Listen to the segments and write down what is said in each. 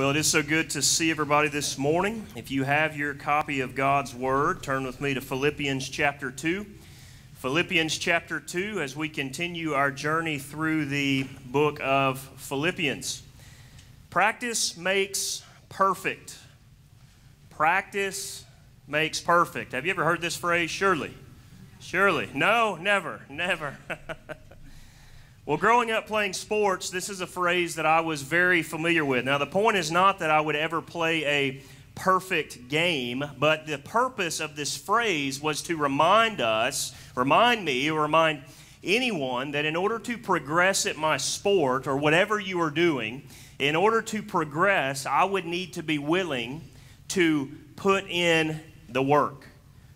Well, it is so good to see everybody this morning. If you have your copy of God's Word, turn with me to Philippians chapter 2. Philippians chapter 2, as we continue our journey through the book of Philippians. Practice makes perfect. Practice makes perfect. Have you ever heard this phrase? Surely. Surely. No, never, never. Well, growing up playing sports, this is a phrase that I was very familiar with. Now, the point is not that I would ever play a perfect game, but the purpose of this phrase was to remind us, remind me, or remind anyone that in order to progress at my sport or whatever you are doing, in order to progress, I would need to be willing to put in the work.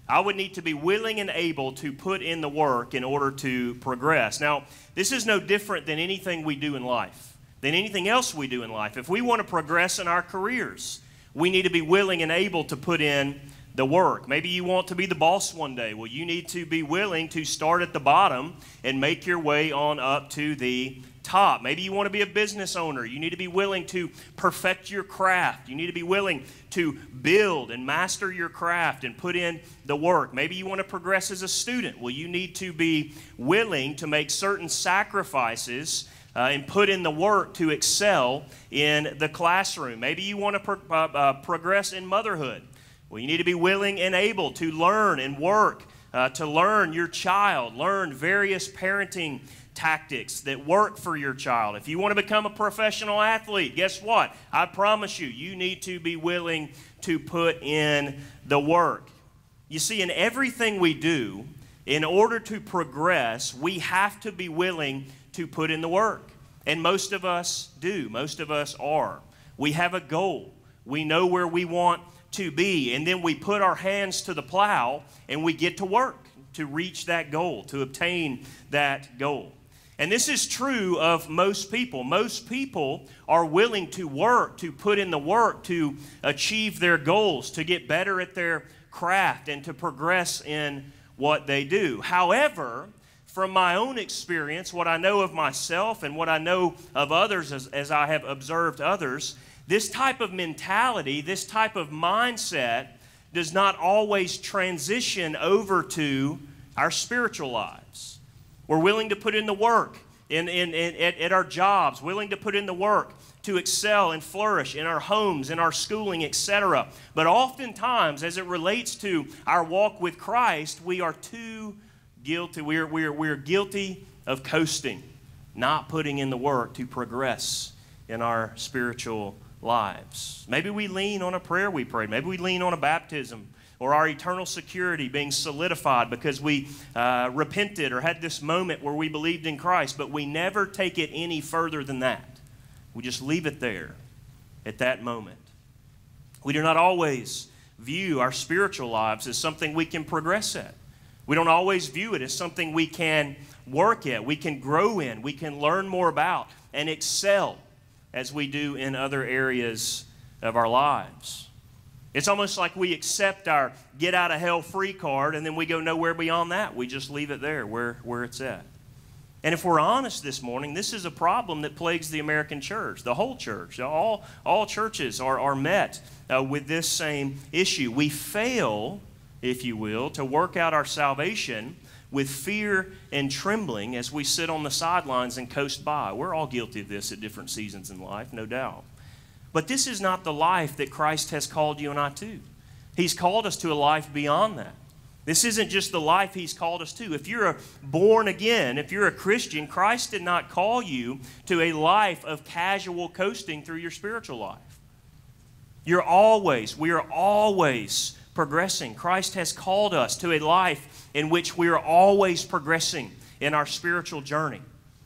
I would need to be willing and able to put in the work in order to progress. Now, this is no different than anything we do in life, than anything else we do in life. If we want to progress in our careers, we need to be willing and able to put in the work. Maybe you want to be the boss one day. Well, you need to be willing to start at the bottom and make your way on up to the top. Maybe you want to be a business owner. You need to be willing to perfect your craft. You need to be willing to build and master your craft and put in the work. Maybe you want to progress as a student. Well, you need to be willing to make certain sacrifices. Uh, and put in the work to excel in the classroom. Maybe you want to pro- uh, uh, progress in motherhood. Well, you need to be willing and able to learn and work uh, to learn your child, learn various parenting tactics that work for your child. If you want to become a professional athlete, guess what? I promise you, you need to be willing to put in the work. You see, in everything we do, in order to progress, we have to be willing to put in the work. And most of us do, most of us are. We have a goal, we know where we want to be, and then we put our hands to the plow and we get to work to reach that goal, to obtain that goal. And this is true of most people. Most people are willing to work, to put in the work to achieve their goals, to get better at their craft, and to progress in what they do. However, from my own experience, what I know of myself and what I know of others as, as I have observed others, this type of mentality, this type of mindset, does not always transition over to our spiritual lives. We're willing to put in the work in, in, in, at, at our jobs, willing to put in the work to excel and flourish in our homes, in our schooling, etc. But oftentimes, as it relates to our walk with Christ, we are too guilty. We're, we're, we're guilty of coasting, not putting in the work to progress in our spiritual lives. Maybe we lean on a prayer we prayed. Maybe we lean on a baptism or our eternal security being solidified because we uh, repented or had this moment where we believed in Christ, but we never take it any further than that. We just leave it there at that moment. We do not always view our spiritual lives as something we can progress at. We don't always view it as something we can work at, we can grow in, we can learn more about, and excel as we do in other areas of our lives. It's almost like we accept our get out of hell free card and then we go nowhere beyond that. We just leave it there where, where it's at. And if we're honest this morning, this is a problem that plagues the American church, the whole church. All, all churches are, are met uh, with this same issue. We fail, if you will, to work out our salvation with fear and trembling as we sit on the sidelines and coast by. We're all guilty of this at different seasons in life, no doubt. But this is not the life that Christ has called you and I to. He's called us to a life beyond that. This isn't just the life He's called us to. If you're a born again, if you're a Christian, Christ did not call you to a life of casual coasting through your spiritual life. You're always, we are always progressing. Christ has called us to a life in which we are always progressing in our spiritual journey.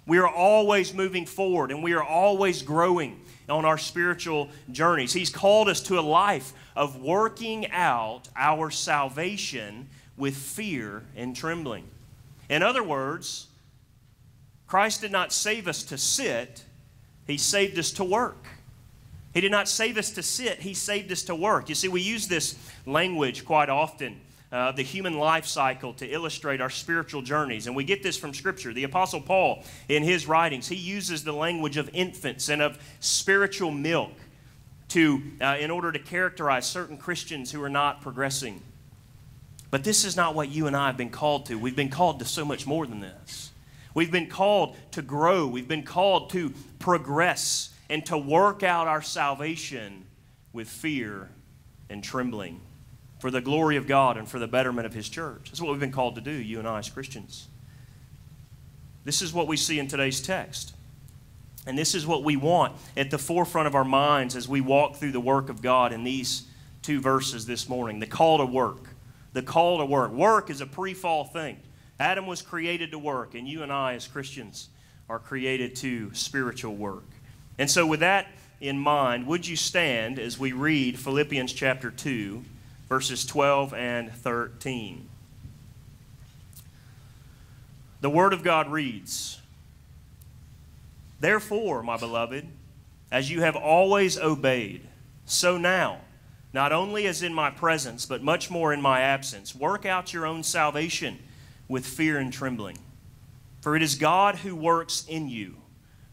We are always moving forward and we are always growing on our spiritual journeys. He's called us to a life of working out our salvation with fear and trembling. In other words, Christ did not save us to sit, He saved us to work. He did not save us to sit, He saved us to work. You see, we use this language quite often uh, the human life cycle to illustrate our spiritual journeys. And we get this from Scripture. The Apostle Paul, in his writings, he uses the language of infants and of spiritual milk to, uh, in order to characterize certain Christians who are not progressing. But this is not what you and I have been called to. We've been called to so much more than this. We've been called to grow, we've been called to progress and to work out our salvation with fear and trembling for the glory of God and for the betterment of His church. That's what we've been called to do, you and I as Christians. This is what we see in today's text. And this is what we want at the forefront of our minds as we walk through the work of God in these two verses this morning the call to work. The call to work. Work is a pre fall thing. Adam was created to work, and you and I, as Christians, are created to spiritual work. And so, with that in mind, would you stand as we read Philippians chapter 2, verses 12 and 13? The Word of God reads Therefore, my beloved, as you have always obeyed, so now, not only as in my presence, but much more in my absence, work out your own salvation with fear and trembling. For it is God who works in you,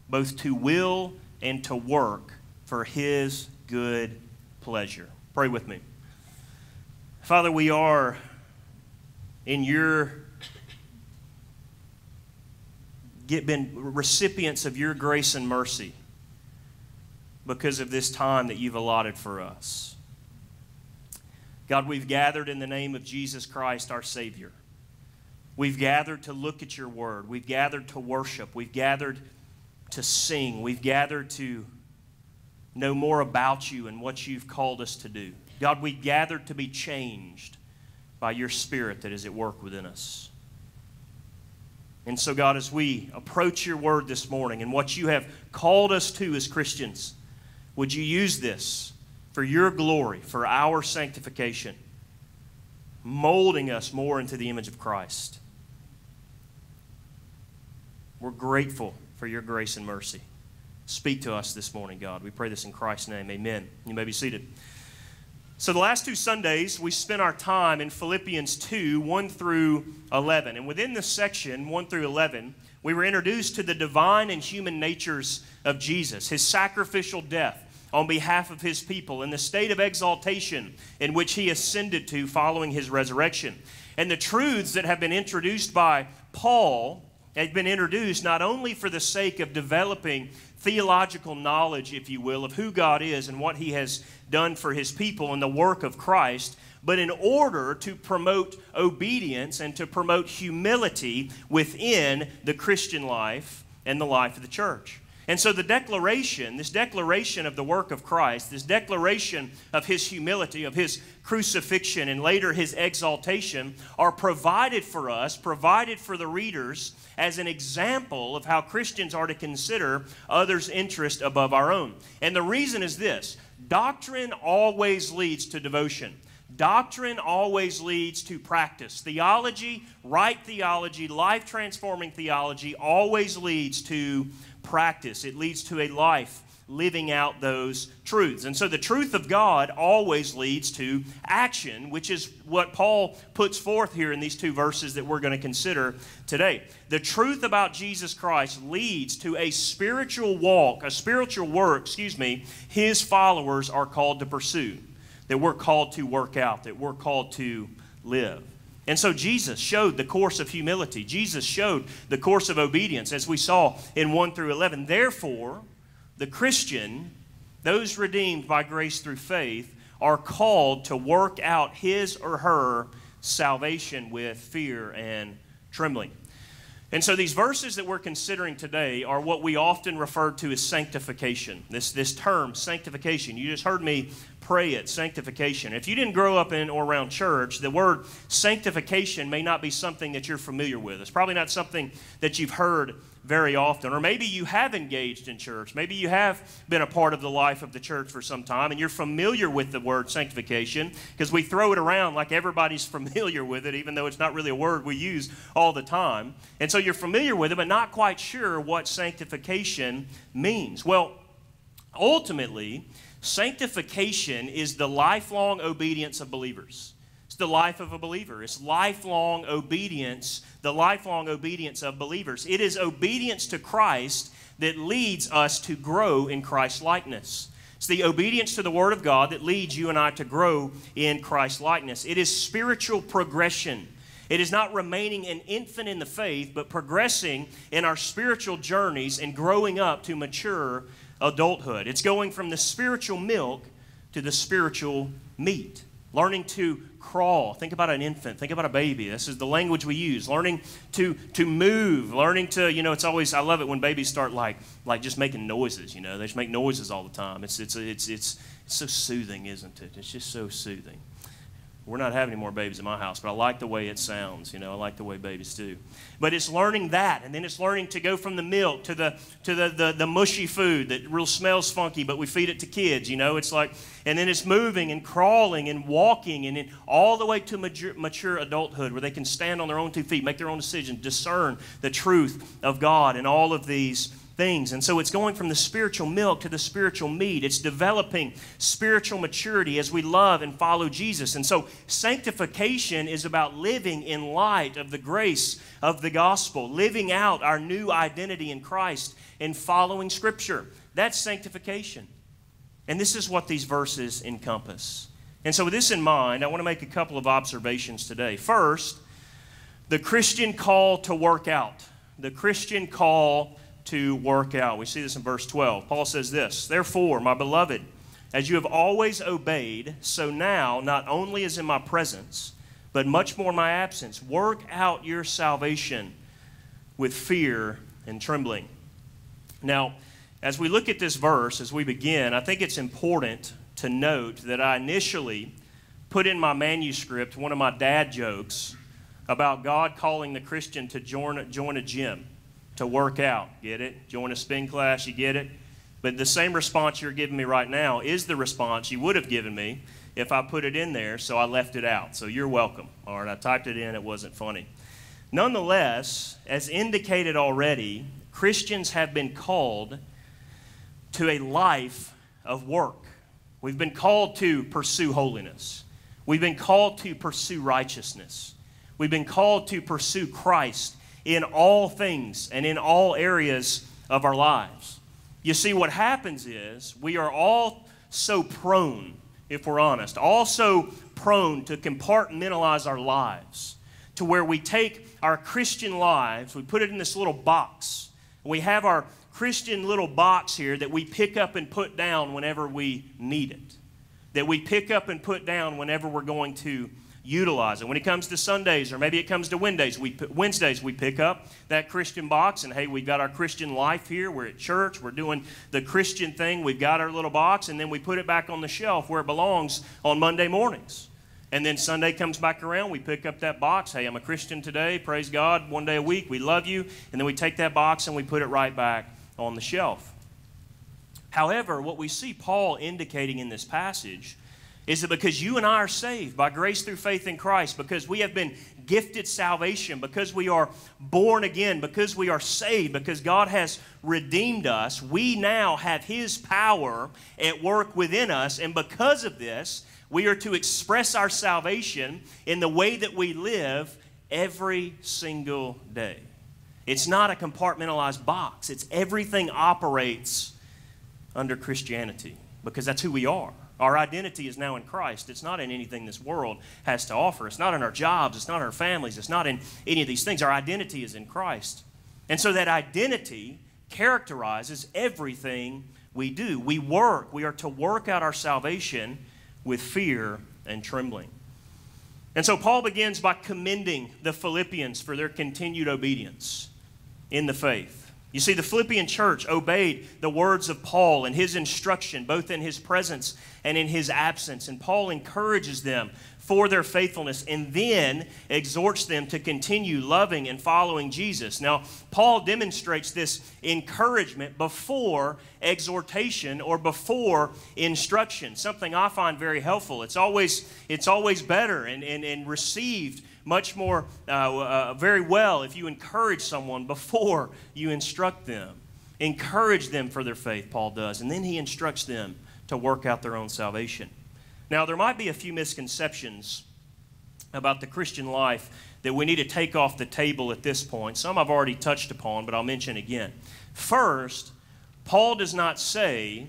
both to will and to work for his good pleasure. Pray with me. Father, we are in your get, been recipients of your grace and mercy because of this time that you've allotted for us. God, we've gathered in the name of Jesus Christ, our Savior. We've gathered to look at your word. We've gathered to worship. We've gathered to sing. We've gathered to know more about you and what you've called us to do. God, we gathered to be changed by your Spirit that is at work within us. And so, God, as we approach your word this morning and what you have called us to as Christians, would you use this for your glory, for our sanctification, molding us more into the image of Christ? We're grateful for your grace and mercy. Speak to us this morning, God. We pray this in Christ's name. Amen. You may be seated. So, the last two Sundays, we spent our time in Philippians 2 1 through 11. And within this section, 1 through 11, we were introduced to the divine and human natures of Jesus, his sacrificial death on behalf of his people, and the state of exaltation in which he ascended to following his resurrection. And the truths that have been introduced by Paul have been introduced not only for the sake of developing theological knowledge, if you will, of who God is and what he has done for his people and the work of Christ, but in order to promote obedience and to promote humility within the Christian life and the life of the church. And so the declaration, this declaration of the work of Christ, this declaration of his humility, of his crucifixion, and later his exaltation, are provided for us, provided for the readers as an example of how Christians are to consider others' interest above our own. And the reason is this doctrine always leads to devotion. Doctrine always leads to practice. Theology, right theology, life transforming theology always leads to practice. It leads to a life living out those truths. And so the truth of God always leads to action, which is what Paul puts forth here in these two verses that we're going to consider today. The truth about Jesus Christ leads to a spiritual walk, a spiritual work, excuse me, his followers are called to pursue, that we're called to work out, that we're called to live. And so Jesus showed the course of humility. Jesus showed the course of obedience, as we saw in 1 through 11. Therefore, the Christian, those redeemed by grace through faith, are called to work out his or her salvation with fear and trembling. And so these verses that we're considering today are what we often refer to as sanctification. This, this term, sanctification. You just heard me pray it, sanctification. If you didn't grow up in or around church, the word sanctification may not be something that you're familiar with. It's probably not something that you've heard very often. Or maybe you have engaged in church. Maybe you have been a part of the life of the church for some time and you're familiar with the word sanctification because we throw it around like everybody's familiar with it, even though it's not really a word we use all the time. And so you're familiar with it, but not quite sure what sanctification means. Well, ultimately, Sanctification is the lifelong obedience of believers. It's the life of a believer. It's lifelong obedience, the lifelong obedience of believers. It is obedience to Christ that leads us to grow in Christ's likeness. It's the obedience to the Word of God that leads you and I to grow in Christ likeness. It is spiritual progression. It is not remaining an infant in the faith, but progressing in our spiritual journeys and growing up to mature adulthood. It's going from the spiritual milk to the spiritual meat. Learning to crawl. Think about an infant. Think about a baby. This is the language we use. Learning to to move. Learning to, you know, it's always I love it when babies start like like just making noises, you know. They just make noises all the time. It's it's it's it's, it's so soothing, isn't it? It's just so soothing. We're not having any more babies in my house, but I like the way it sounds. You know, I like the way babies do. But it's learning that, and then it's learning to go from the milk to the to the, the, the mushy food that real smells funky, but we feed it to kids. You know, it's like, and then it's moving and crawling and walking, and then all the way to mature, mature adulthood, where they can stand on their own two feet, make their own decision, discern the truth of God, and all of these things. And so it's going from the spiritual milk to the spiritual meat. It's developing spiritual maturity as we love and follow Jesus. And so sanctification is about living in light of the grace of the gospel, living out our new identity in Christ and following Scripture. That's sanctification. And this is what these verses encompass. And so, with this in mind, I want to make a couple of observations today. First, the Christian call to work out. The Christian call to work out. We see this in verse 12. Paul says this Therefore, my beloved, as you have always obeyed, so now, not only as in my presence, but much more in my absence, work out your salvation with fear and trembling. Now, as we look at this verse, as we begin, I think it's important to note that I initially put in my manuscript one of my dad jokes about God calling the Christian to join, join a gym to work out. Get it? Join a spin class, you get it? But the same response you're giving me right now is the response you would have given me if I put it in there, so I left it out. So you're welcome. All right, I typed it in, it wasn't funny. Nonetheless, as indicated already, Christians have been called to a life of work. We've been called to pursue holiness. We've been called to pursue righteousness. We've been called to pursue Christ in all things and in all areas of our lives. You see, what happens is we are all so prone, if we're honest, also prone to compartmentalize our lives to where we take our Christian lives, we put it in this little box. We have our Christian little box here that we pick up and put down whenever we need it, that we pick up and put down whenever we're going to utilize it. When it comes to Sundays or maybe it comes to Wednesdays, we, Wednesdays, we pick up that Christian box and hey, we've got our Christian life here. We're at church. We're doing the Christian thing. We've got our little box and then we put it back on the shelf where it belongs on Monday mornings. And then Sunday comes back around, we pick up that box. Hey, I'm a Christian today. Praise God. One day a week. We love you. And then we take that box and we put it right back on the shelf. However, what we see Paul indicating in this passage is that because you and I are saved by grace through faith in Christ, because we have been gifted salvation, because we are born again, because we are saved, because God has redeemed us, we now have His power at work within us. And because of this, we are to express our salvation in the way that we live every single day. It's not a compartmentalized box, it's everything operates under Christianity because that's who we are. Our identity is now in Christ. It's not in anything this world has to offer. It's not in our jobs. It's not in our families. It's not in any of these things. Our identity is in Christ. And so that identity characterizes everything we do. We work. We are to work out our salvation with fear and trembling. And so Paul begins by commending the Philippians for their continued obedience in the faith. You see, the Philippian church obeyed the words of Paul and his instruction, both in his presence and in his absence. And Paul encourages them for their faithfulness and then exhorts them to continue loving and following Jesus. Now, Paul demonstrates this encouragement before exhortation or before instruction, something I find very helpful. It's always, it's always better and, and, and received much more, uh, uh, very well if you encourage someone before you instruct them. Encourage them for their faith, Paul does, and then he instructs them to work out their own salvation. Now, there might be a few misconceptions about the Christian life that we need to take off the table at this point. Some I've already touched upon, but I'll mention again. First, Paul does not say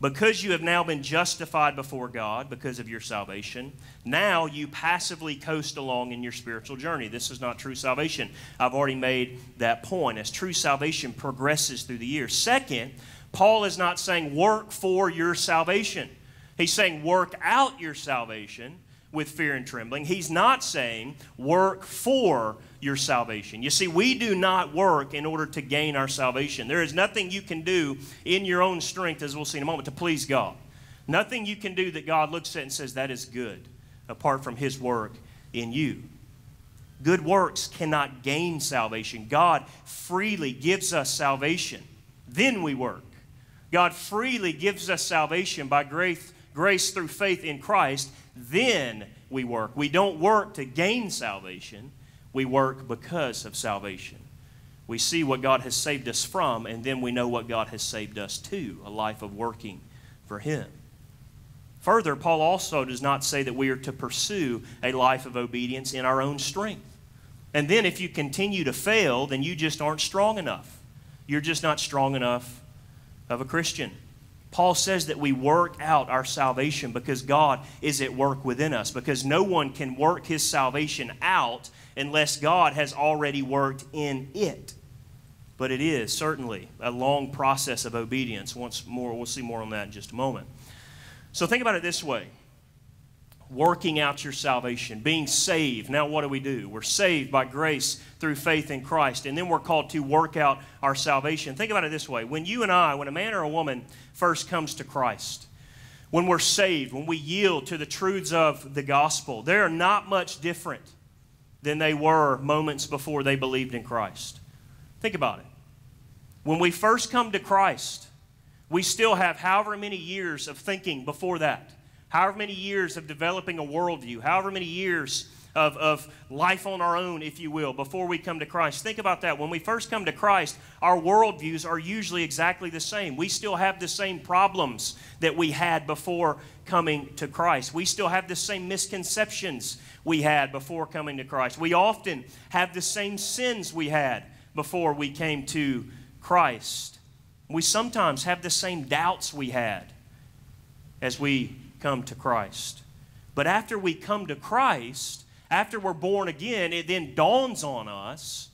Because you have now been justified before God because of your salvation, now you passively coast along in your spiritual journey. This is not true salvation. I've already made that point. As true salvation progresses through the years. Second, Paul is not saying work for your salvation. He's saying work out your salvation with fear and trembling. He's not saying work for your salvation. You see, we do not work in order to gain our salvation. There is nothing you can do in your own strength, as we'll see in a moment, to please God. Nothing you can do that God looks at and says, that is good, apart from His work in you. Good works cannot gain salvation. God freely gives us salvation. Then we work. God freely gives us salvation by grace, grace through faith in Christ. Then we work. We don't work to gain salvation. We work because of salvation. We see what God has saved us from, and then we know what God has saved us to a life of working for Him. Further, Paul also does not say that we are to pursue a life of obedience in our own strength. And then if you continue to fail, then you just aren't strong enough. You're just not strong enough of a Christian. Paul says that we work out our salvation because God is at work within us, because no one can work his salvation out unless God has already worked in it. But it is certainly a long process of obedience. Once more, we'll see more on that in just a moment. So think about it this way working out your salvation, being saved. Now, what do we do? We're saved by grace through faith in Christ, and then we're called to work out our salvation. Think about it this way when you and I, when a man or a woman first comes to Christ, when we're saved, when we yield to the truths of the gospel, they are not much different than they were moments before they believed in Christ. Think about it. When we first come to Christ, we still have however many years of thinking before that, however many years of developing a worldview, however many years of, of life on our own, if you will, before we come to Christ. Think about that. When we first come to Christ, our worldviews are usually exactly the same. We still have the same problems that we had before coming to Christ. We still have the same misconceptions we had before coming to Christ. We often have the same sins we had before we came to Christ. We sometimes have the same doubts we had as we come to Christ. But after we come to Christ, after we're born again, it then dawns on us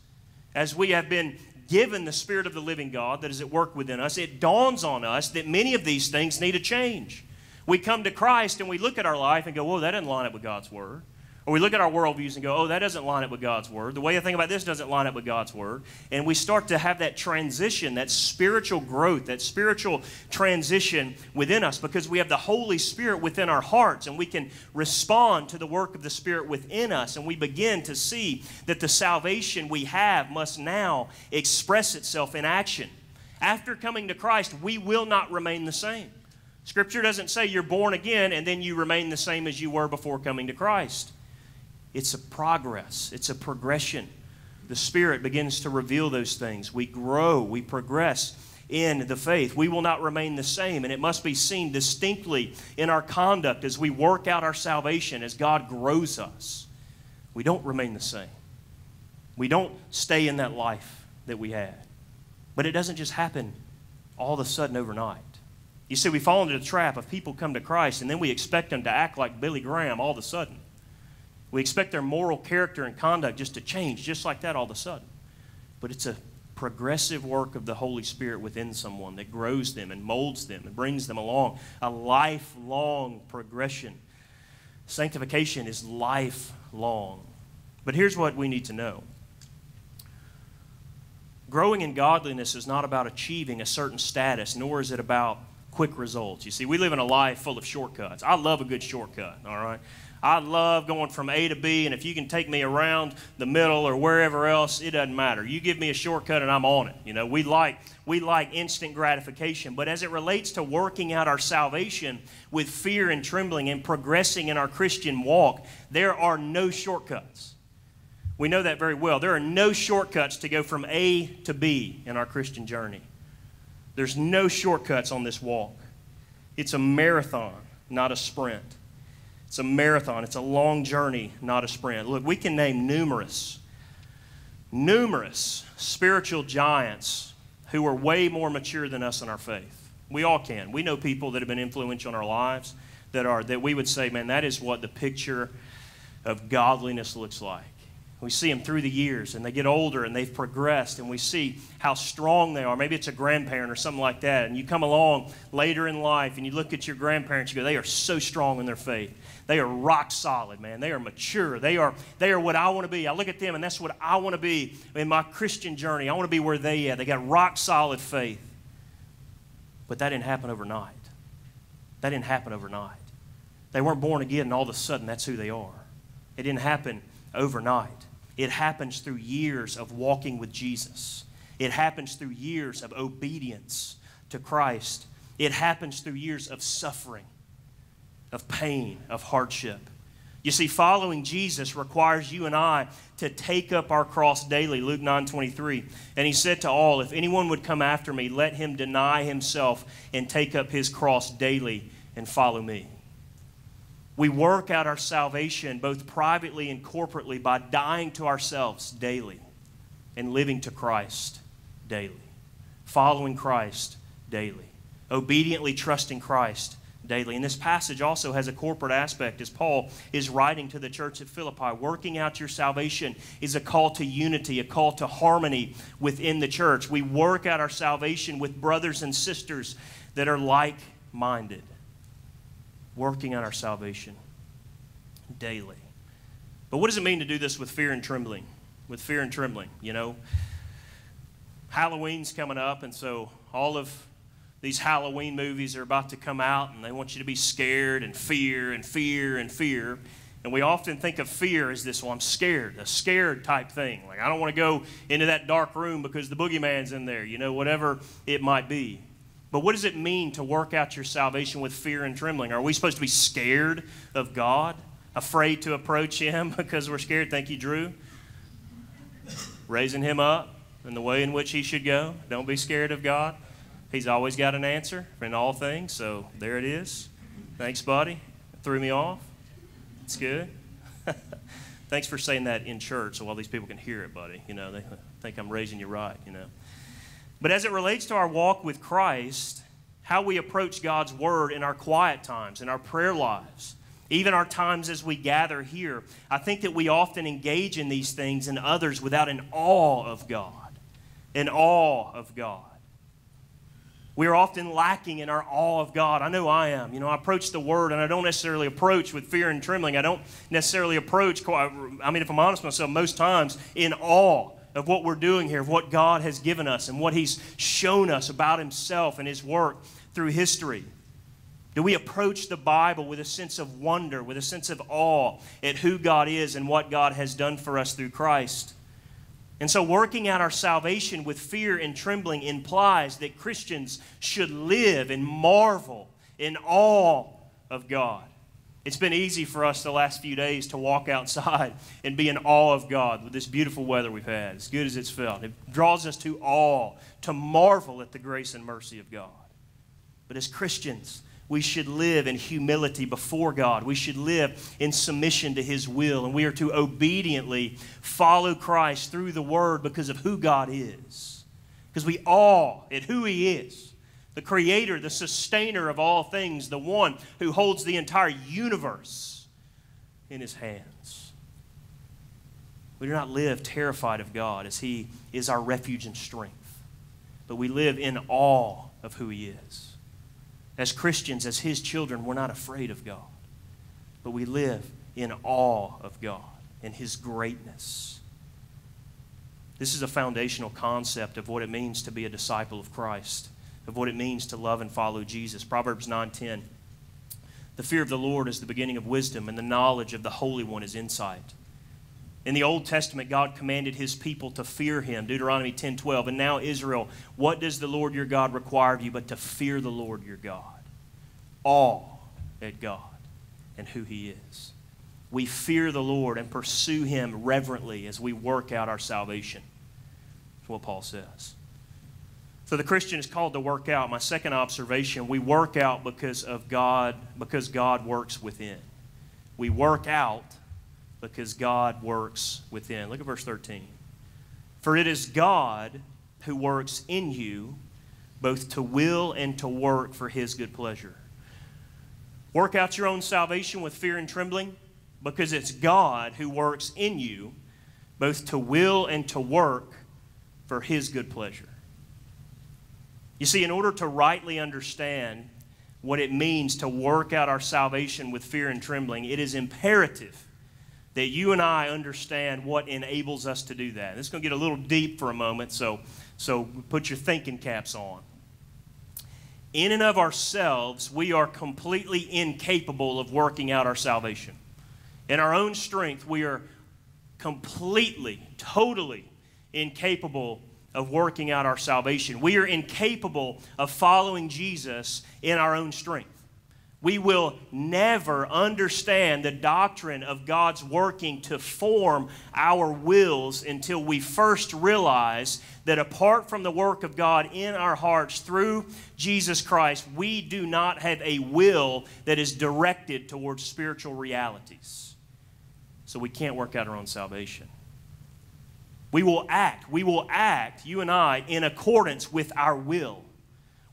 as we have been given the Spirit of the living God that is at work within us, it dawns on us that many of these things need a change. We come to Christ and we look at our life and go, whoa, that doesn't line up with God's Word. Or we look at our worldviews and go, oh, that doesn't line up with God's Word. The way I think about this doesn't line up with God's Word. And we start to have that transition, that spiritual growth, that spiritual transition within us because we have the Holy Spirit within our hearts and we can respond to the work of the Spirit within us. And we begin to see that the salvation we have must now express itself in action. After coming to Christ, we will not remain the same. Scripture doesn't say you're born again and then you remain the same as you were before coming to Christ. It's a progress, it's a progression. The Spirit begins to reveal those things. We grow, we progress in the faith. We will not remain the same, and it must be seen distinctly in our conduct as we work out our salvation, as God grows us. We don't remain the same. We don't stay in that life that we had. But it doesn't just happen all of a sudden overnight. You see, we fall into the trap of people come to Christ and then we expect them to act like Billy Graham all of a sudden. We expect their moral character and conduct just to change just like that all of a sudden. But it's a progressive work of the Holy Spirit within someone that grows them and molds them and brings them along. A lifelong progression. Sanctification is lifelong. But here's what we need to know growing in godliness is not about achieving a certain status, nor is it about quick results. You see, we live in a life full of shortcuts. I love a good shortcut, all right? I love going from A to B, and if you can take me around the middle or wherever else, it doesn't matter. You give me a shortcut and I'm on it. You know, we like we like instant gratification, but as it relates to working out our salvation with fear and trembling and progressing in our Christian walk, there are no shortcuts. We know that very well. There are no shortcuts to go from A to B in our Christian journey. There's no shortcuts on this walk. It's a marathon, not a sprint. It's a marathon, it's a long journey, not a sprint. Look, we can name numerous, numerous spiritual giants who are way more mature than us in our faith. We all can. We know people that have been influential in our lives that are that we would say, man, that is what the picture of godliness looks like. We see them through the years and they get older and they've progressed and we see how strong they are. Maybe it's a grandparent or something like that. And you come along later in life and you look at your grandparents, you go, they are so strong in their faith. They are rock solid, man. They are mature. They are, they are what I want to be. I look at them and that's what I want to be in my Christian journey. I want to be where they are. They got rock solid faith. But that didn't happen overnight. That didn't happen overnight. They weren't born again and all of a sudden that's who they are. It didn't happen overnight. It happens through years of walking with Jesus. It happens through years of obedience to Christ. It happens through years of suffering, of pain, of hardship. You see, following Jesus requires you and I to take up our cross daily, Luke 9 23. And he said to all, If anyone would come after me, let him deny himself and take up his cross daily and follow me. We work out our salvation both privately and corporately by dying to ourselves daily and living to Christ daily, following Christ daily, obediently trusting Christ daily. And this passage also has a corporate aspect as Paul is writing to the church at Philippi. Working out your salvation is a call to unity, a call to harmony within the church. We work out our salvation with brothers and sisters that are like minded working on our salvation daily. But what does it mean to do this with fear and trembling? With fear and trembling, you know? Halloween's coming up, and so all of these Halloween movies are about to come out, and they want you to be scared and fear and fear and fear. And we often think of fear as this, well, I'm scared, a scared type thing. Like, I don't want to go into that dark room because the boogeyman's in there, you know, whatever it might be. But what does it mean to work out your salvation with fear and trembling? Are we supposed to be scared of God? Afraid to approach Him because we're scared? Thank you, Drew. Raising Him up in the way in which He should go. Don't be scared of God. He's always got an answer in all things, so there it is. Thanks, buddy. Threw me off. It's good. Thanks for saying that in church so all these people can hear it, buddy. You know, they think I'm raising you right, you know. But as it relates to our walk with Christ, how we approach God's Word in our quiet times, in our prayer lives, even our times as we gather here, I think that we often engage in these things and others without an awe of God. An awe of God. We are often lacking in our awe of God. I know I am. You know, I approach the Word and I don't necessarily approach with fear and trembling. I don't necessarily approach, I mean, if I'm honest with myself, most times in awe of what we're doing here, of what God has given us and what He's shown us about Himself and His work through history? Do we approach the Bible with a sense of wonder, with a sense of awe at who God is and what God has done for us through Christ? And so, working out our salvation with fear and trembling implies that Christians should live and marvel in awe of God. It's been easy for us the last few days to walk outside and be in awe of God with this beautiful weather we've had, as good as it's felt. It draws us to awe, to marvel at the grace and mercy of God. But as Christians, we should live in humility before God. We should live in submission to His will. And we are to obediently follow Christ through the Word because of who God is. Because we awe at who He is the creator, the sustainer of all things, the one who holds the entire universe in his hands. We do not live terrified of God as he is our refuge and strength, but we live in awe of who he is. As Christians, as his children, we're not afraid of God, but we live in awe of God and his greatness. This is a foundational concept of what it means to be a disciple of Christ of what it means to love and follow Jesus. Proverbs 9:10. The fear of the Lord is the beginning of wisdom, and the knowledge of the Holy One is insight. In the Old Testament, God commanded his people to fear him. Deuteronomy 10:12. And now Israel, what does the Lord your God require of you but to fear the Lord your God? Awe at God and who he is. We fear the Lord and pursue him reverently as we work out our salvation. That's what Paul says. So the Christian is called to work out. My second observation, we work out because of God, because God works within. We work out because God works within. Look at verse 13. For it is God who works in you both to will and to work for his good pleasure. Work out your own salvation with fear and trembling because it's God who works in you both to will and to work for his good pleasure. You see, in order to rightly understand what it means to work out our salvation with fear and trembling, it is imperative that you and I understand what enables us to do that. This is going to get a little deep for a moment, so, so put your thinking caps on. In and of ourselves, we are completely incapable of working out our salvation. In our own strength, we are completely, totally incapable of working out our salvation. We are incapable of following Jesus in our own strength. We will never understand the doctrine of God's working to form our wills until we first realize that apart from the work of God in our hearts through Jesus Christ, we do not have a will that is directed towards spiritual realities. So we can't work out our own salvation. We will act. We will act, you and I, in accordance with our will.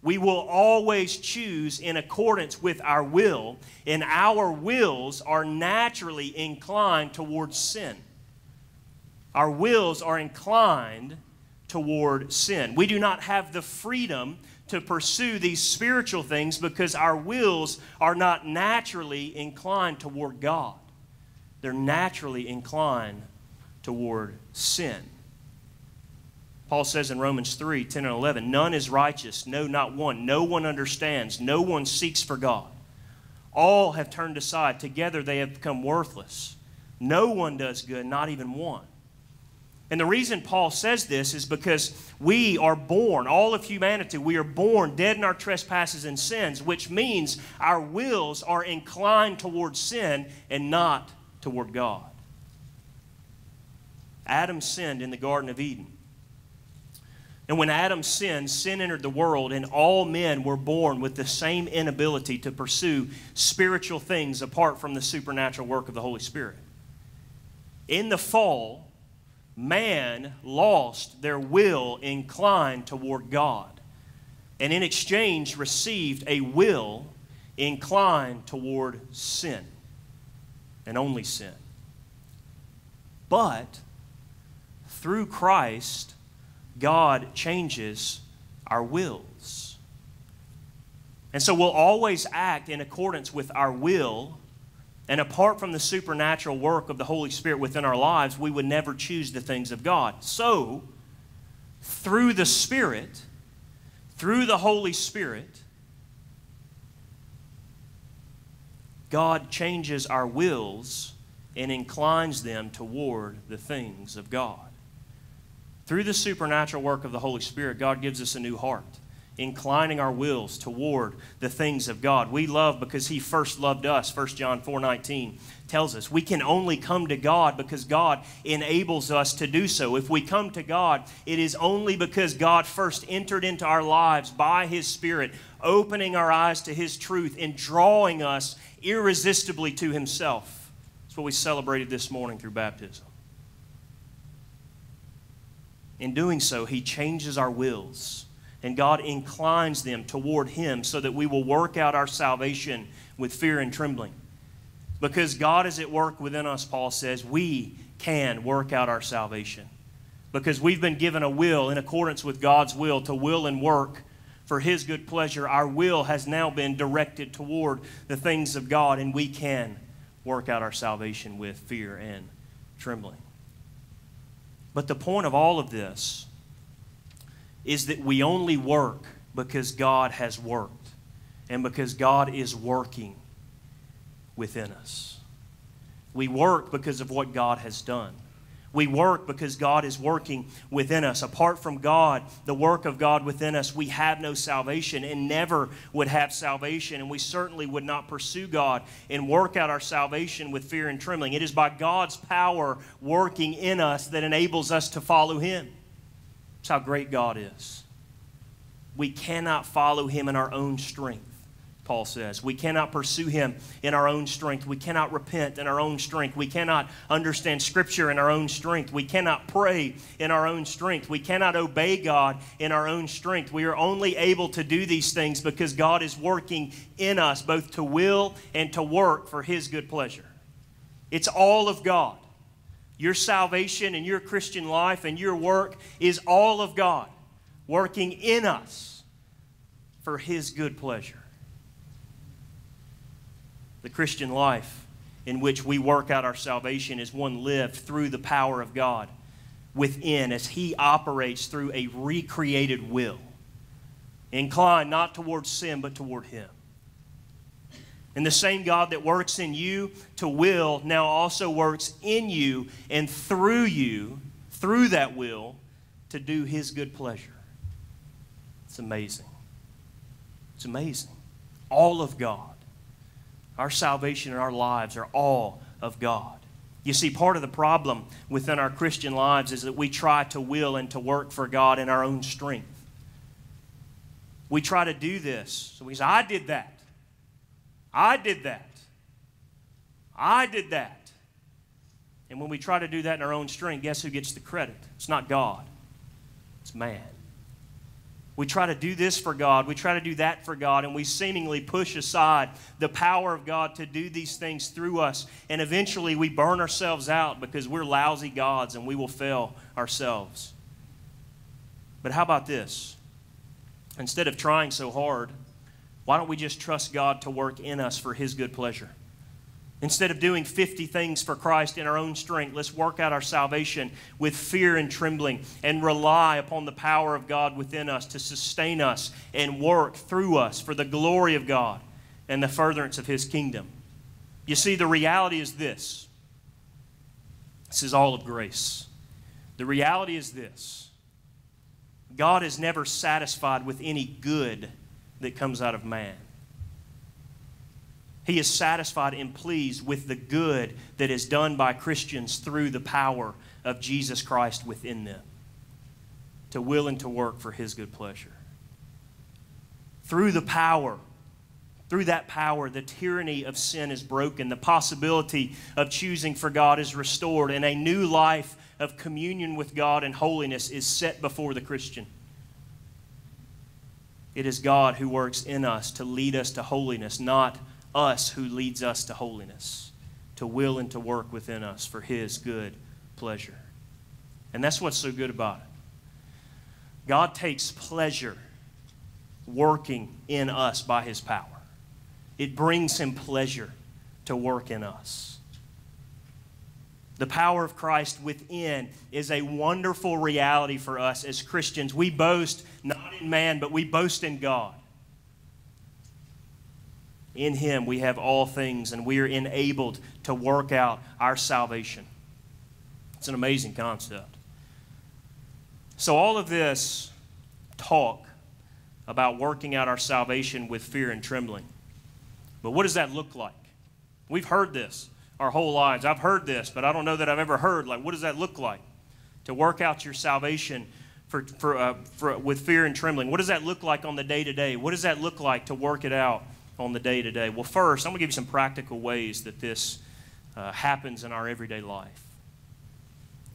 We will always choose in accordance with our will, and our wills are naturally inclined towards sin. Our wills are inclined toward sin. We do not have the freedom to pursue these spiritual things because our wills are not naturally inclined toward God. They're naturally inclined toward sin. Paul says in Romans 3 10 and 11, None is righteous, no, not one. No one understands, no one seeks for God. All have turned aside. Together they have become worthless. No one does good, not even one. And the reason Paul says this is because we are born, all of humanity, we are born dead in our trespasses and sins, which means our wills are inclined towards sin and not toward God. Adam sinned in the Garden of Eden. And when Adam sinned, sin entered the world, and all men were born with the same inability to pursue spiritual things apart from the supernatural work of the Holy Spirit. In the fall, man lost their will inclined toward God, and in exchange received a will inclined toward sin, and only sin. But through Christ, God changes our wills. And so we'll always act in accordance with our will. And apart from the supernatural work of the Holy Spirit within our lives, we would never choose the things of God. So, through the Spirit, through the Holy Spirit, God changes our wills and inclines them toward the things of God. Through the supernatural work of the Holy Spirit, God gives us a new heart, inclining our wills toward the things of God. We love because He first loved us. 1 John 4 19 tells us we can only come to God because God enables us to do so. If we come to God, it is only because God first entered into our lives by His Spirit, opening our eyes to His truth and drawing us irresistibly to Himself. That's what we celebrated this morning through baptism. In doing so, He changes our wills, and God inclines them toward Him so that we will work out our salvation with fear and trembling. Because God is at work within us, Paul says, we can work out our salvation. Because we've been given a will in accordance with God's will to will and work for His good pleasure. Our will has now been directed toward the things of God, and we can work out our salvation with fear and trembling. But the point of all of this is that we only work because God has worked and because God is working within us. We work because of what God has done. We work because God is working within us. Apart from God, the work of God within us, we have no salvation and never would have salvation. And we certainly would not pursue God and work out our salvation with fear and trembling. It is by God's power working in us that enables us to follow Him. That's how great God is. We cannot follow Him in our own strength. Paul says. We cannot pursue him in our own strength. We cannot repent in our own strength. We cannot understand Scripture in our own strength. We cannot pray in our own strength. We cannot obey God in our own strength. We are only able to do these things because God is working in us, both to will and to work for his good pleasure. It's all of God. Your salvation and your Christian life and your work is all of God working in us for his good pleasure the Christian life in which we work out our salvation is one lived through the power of God within as He operates through a recreated will, inclined not towards sin but toward Him. And the same God that works in you to will now also works in you and through you, through that will, to do His good pleasure. It's amazing. It's amazing. All of God our salvation and our lives are all of God. You see, part of the problem within our Christian lives is that we try to will and to work for God in our own strength. We try to do this. So we say, I did that. I did that. I did that. And when we try to do that in our own strength, guess who gets the credit? It's not God, it's man. We try to do this for God, we try to do that for God, and we seemingly push aside the power of God to do these things through us. And eventually we burn ourselves out because we're lousy gods and we will fail ourselves. But how about this? Instead of trying so hard, why don't we just trust God to work in us for His good pleasure? Instead of doing 50 things for Christ in our own strength, let's work out our salvation with fear and trembling and rely upon the power of God within us to sustain us and work through us for the glory of God and the furtherance of His kingdom. You see, the reality is this this is all of grace. The reality is this God is never satisfied with any good that comes out of man. He is satisfied and pleased with the good that is done by Christians through the power of Jesus Christ within them to will and to work for His good pleasure. Through the power, through that power, the tyranny of sin is broken. The possibility of choosing for God is restored, and a new life of communion with God and holiness is set before the Christian. It is God who works in us to lead us to holiness, not us who leads us to holiness, to will and to work within us for His good pleasure. And that's what's so good about it. God takes pleasure working in us by His power, it brings Him pleasure to work in us. The power of Christ within is a wonderful reality for us as Christians. We boast not in man, but we boast in God. In Him we have all things, and we are enabled to work out our salvation. It's an amazing concept. So, all of this talk about working out our salvation with fear and trembling. But what does that look like? We've heard this our whole lives. I've heard this, but I don't know that I've ever heard, like, what does that look like? To work out your salvation for, for, uh, for, with fear and trembling. What does that look like on the day to day? What does that look like to work it out on the day to day? Well, first, I'm going to give you some practical ways that this uh, happens in our everyday life.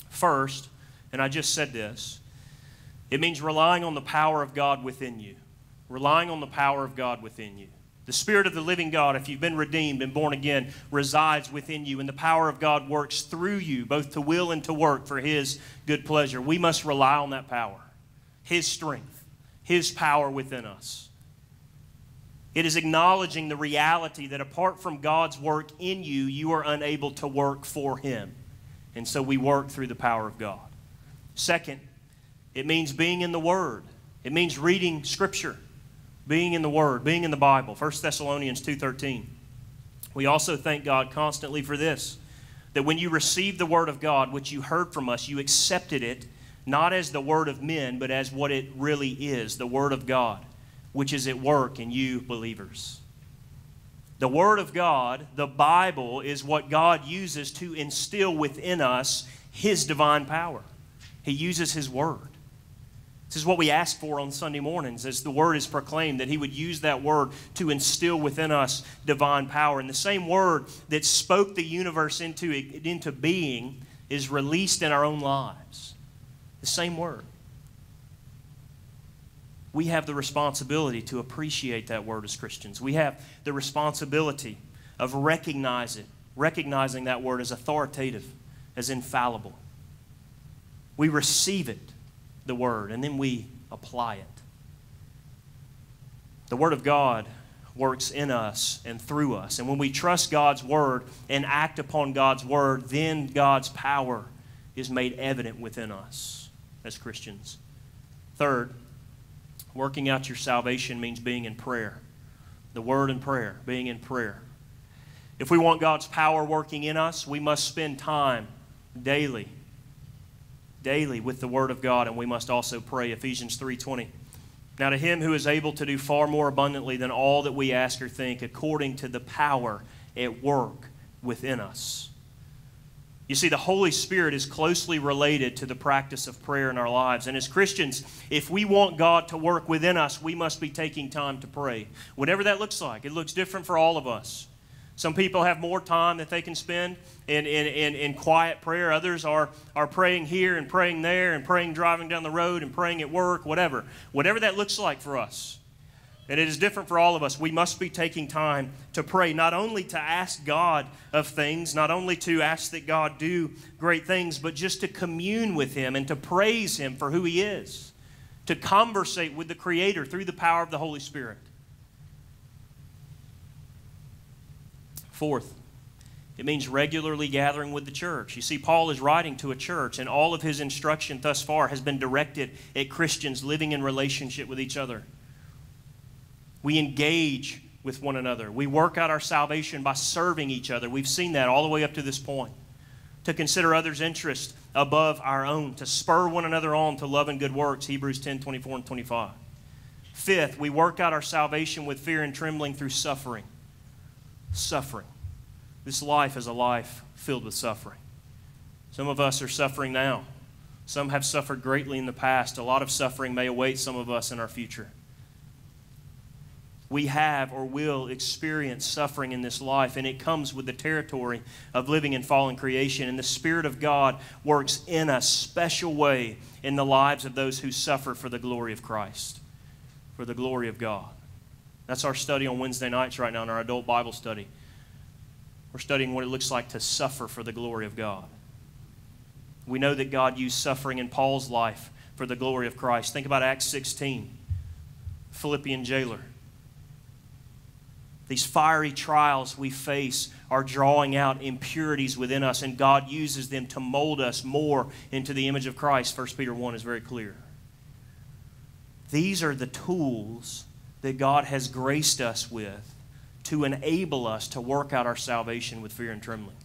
First, and I just said this, it means relying on the power of God within you. Relying on the power of God within you. The Spirit of the living God, if you've been redeemed and born again, resides within you, and the power of God works through you, both to will and to work for His good pleasure. We must rely on that power, His strength, His power within us. It is acknowledging the reality that apart from God's work in you, you are unable to work for Him. And so we work through the power of God. Second, it means being in the Word. It means reading Scripture, being in the Word, being in the Bible. 1 Thessalonians 2.13. We also thank God constantly for this, that when you received the Word of God, which you heard from us, you accepted it not as the Word of men, but as what it really is, the Word of God which is at work in you believers. The Word of God, the Bible, is what God uses to instill within us His divine power. He uses His Word. This is what we ask for on Sunday mornings as the word is proclaimed, that He would use that word to instill within us divine power. And the same word that spoke the universe into, into being is released in our own lives. The same word. We have the responsibility to appreciate that word as Christians. We have the responsibility of recognize it, recognizing that word as authoritative, as infallible. We receive it the Word, and then we apply it. The Word of God works in us and through us. And when we trust God's Word and act upon God's Word, then God's power is made evident within us as Christians. Third, working out your salvation means being in prayer. The Word and prayer, being in prayer. If we want God's power working in us, we must spend time daily daily with the word of God and we must also pray Ephesians 3:20. Now to him who is able to do far more abundantly than all that we ask or think according to the power at work within us. You see, the Holy Spirit is closely related to the practice of prayer in our lives. And as Christians, if we want God to work within us, we must be taking time to pray. Whatever that looks like, it looks different for all of us. Some people have more time that they can spend in, in, in, in, quiet prayer. Others are, are praying here and praying there and praying driving down the road and praying at work, whatever. Whatever that looks like for us. And it is different for all of us. We must be taking time to pray, not only to ask God of things, not only to ask that God do great things, but just to commune with Him and to praise Him for who He is, to conversate with the Creator through the power of the Holy Spirit. Fourth, it means regularly gathering with the church. You see, Paul is writing to a church, and all of his instruction thus far has been directed at Christians living in relationship with each other. We engage with one another. We work out our salvation by serving each other. We've seen that all the way up to this point. To consider others' interest above our own, to spur one another on to love and good works, Hebrews 10 24 and 25. Fifth, we work out our salvation with fear and trembling through suffering suffering. This life is a life filled with suffering. Some of us are suffering now. Some have suffered greatly in the past. A lot of suffering may await some of us in our future. We have or will experience suffering in this life, and it comes with the territory of living in fallen creation. And the Spirit of God works in a special way in the lives of those who suffer for the glory of Christ, for the glory of God. That's our study on Wednesday nights right now in our adult Bible study. We're studying what it looks like to suffer for the glory of God. We know that God used suffering in Paul's life for the glory of Christ. Think about Acts 16, Philippian jailer. These fiery trials we face are drawing out impurities within us, and God uses them to mold us more into the image of Christ. 1 Peter 1 is very clear. These are the tools that God has graced us with to enable us to work out our salvation with fear and trembling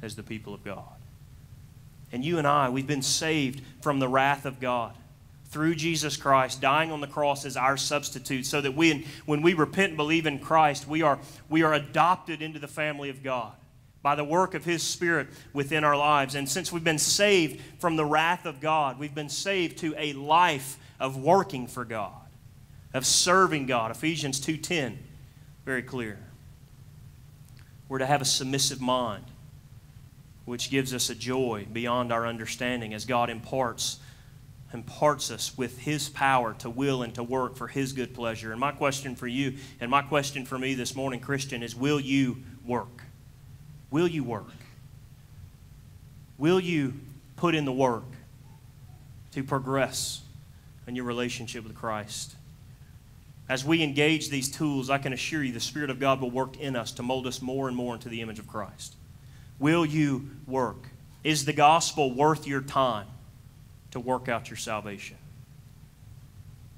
as the people of God. And you and I, we've been saved from the wrath of God through Jesus Christ dying on the cross as our substitute so that we, when we repent and believe in Christ, we are, we are adopted into the family of God by the work of His Spirit within our lives. And since we've been saved from the wrath of God, we've been saved to a life of working for God of serving God. Ephesians 2:10, very clear. We're to have a submissive mind, which gives us a joy beyond our understanding as God imparts imparts us with his power to will and to work for his good pleasure. And my question for you and my question for me this morning, Christian, is will you work? Will you work? Will you put in the work to progress in your relationship with Christ? As we engage these tools, I can assure you the Spirit of God will work in us to mold us more and more into the image of Christ. Will you work? Is the gospel worth your time to work out your salvation?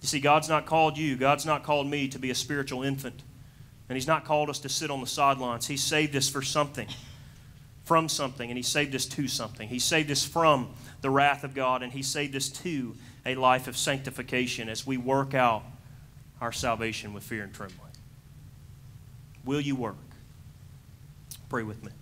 You see, God's not called you, God's not called me to be a spiritual infant. And He's not called us to sit on the sidelines. He saved us for something, from something, and He saved us to something. He saved us from the wrath of God, and He saved us to a life of sanctification as we work out our salvation with fear and trembling. Will you work? Pray with me.